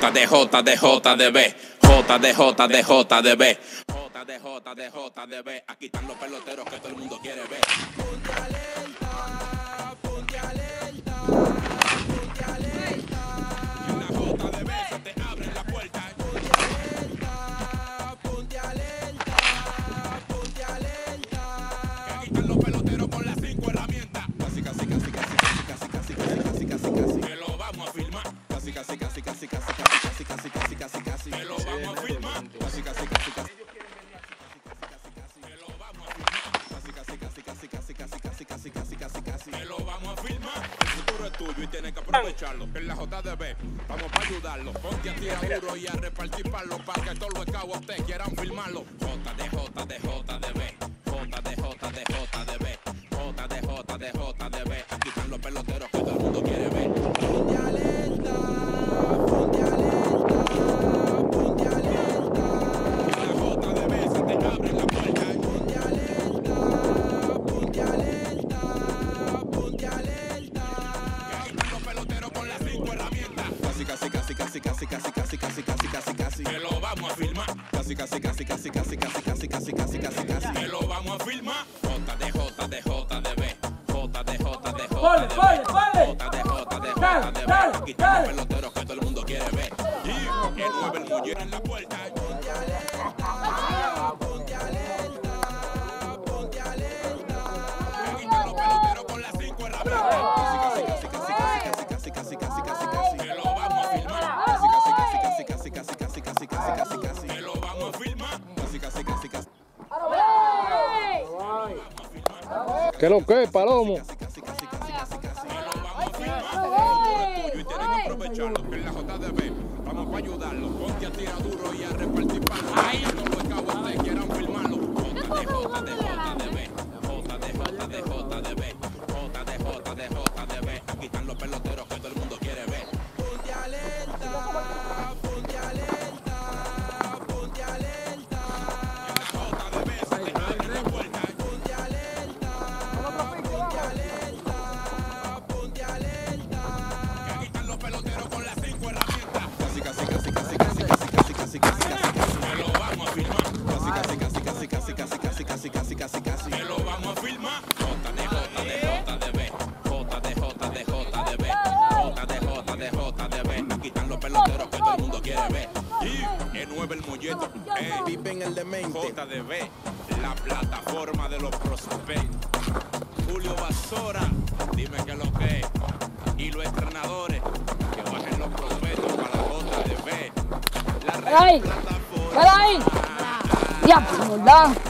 J de J de J de B. J de J de J de B. J de J de J de B. Aquí están los peloteros que todo el mundo quiere ver. Ponte alerta, ponte alerta, ponte alerta. En la J de B se te abre la puerta. Ponte alerta, ponte alerta, ponte alerta. Aquí están los peloteros con las cinco herramientas. Casi, casi, casi, casi, casi, casi, casi, casi, casi, casi. Que lo vamos a filmar. Casi, casi, casi, tuyo y tienes que aprovecharlo. En la JDB vamos para ayudarlo. Ponte a tirar duro y a repartir palos para que todos los cabos te quieran filmarlo. JD, JD, JDB. JD, JD, JDB. Casi, casi, casi, casi, casi, casi, casi, casi, casi, casi, casi. Que lo vamos a filmar. J de J de J de B. J de J de J de B. J de J de J de B. peloteros que todo el mundo quiere ver. Y el nueve el muñeco en la puerta. En la JDB vamos para ayudarlo. Casi, casi, casi, casi, casi, casi, casi, casi, casi, casi. Que lo vamos a filmar. J de J de J de B. J de J de J de B. J de J de de B. Aquí están los peloteros que todo el mundo quiere ver. Y el 9 el molleto. Eh, Vive en el demente. JDB, la plataforma de los prospectos. Julio Basora, dime qué es lo que es. Y los entrenadores, que bajen los prospectos para la JDB. La Ay, red plataforma. Yapma lan.